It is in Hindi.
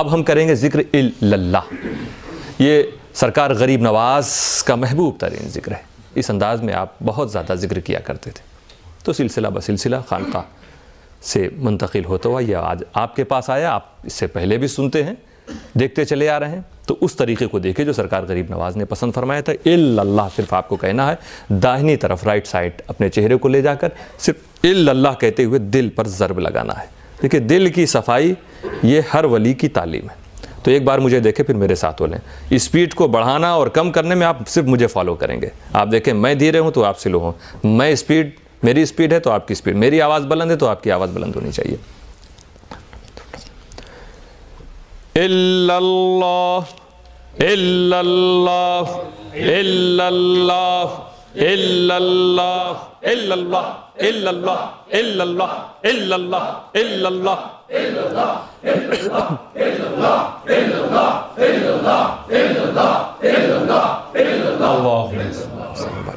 अब हम करेंगे ज़िक्र इल्लल्लाह। ये सरकार गरीब नवाज़ का महबूब तरीन ज़िक्र है। इस अंदाज में आप बहुत ज़्यादा ज़िक्र किया करते थे। तो सिलसिला ब सिलसिला, खानका से मुंतकिल होता हुआ यह आज आपके पास आया, आप इससे पहले भी सुनते हैं, देखते चले आ रहे हैं। तो उस तरीके को देखे जो सरकार गरीब नवाज़ ने पसंद फरमाया था। इल्लल्लाह सिर्फ़ आपको कहना है, दाहिनी तरफ़ राइट साइड अपने चेहरे को ले जाकर सिर्फ़ इल्लल्लाह कहते हुए दिल पर ज़रब लगाना है। देखिए, दिल की सफ़ाई ये हर वली की तालीम है। तो एक बार मुझे देखें, फिर मेरे साथ बोलें स्पीड को बढ़ाना और कम करने में आप सिर्फ़ मुझे फॉलो करेंगे। आप देखें, मैं धीरे हूँ तो आप स्लो हों। मैं स्पीड मेरी स्पीड है तो आपकी स्पीड मेरी आवाज़ बुलंद है तो आपकी आवाज़ बुलंद होनी चाहिए। इल्लल्लाह इल्लल्लाह इल्लल्लाह इल्लल्लाह इल्लल्लाह। illallah illallah illallah illallah. Illallah illallah illallah illallah illallah illallah illallah illallah